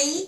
three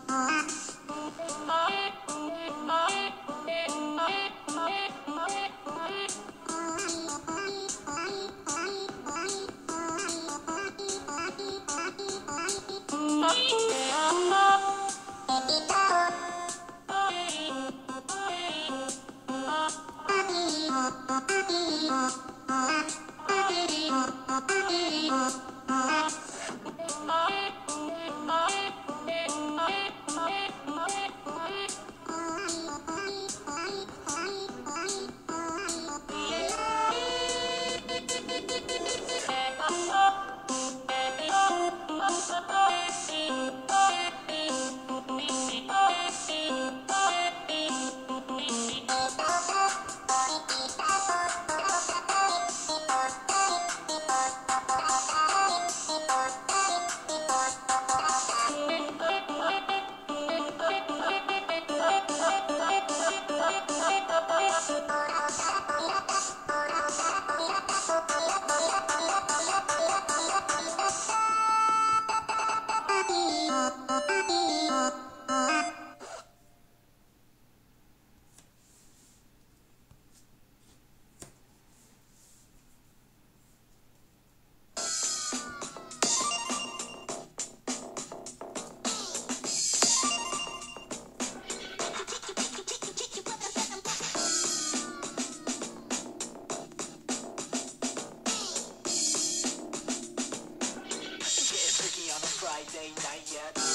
Friday night yet.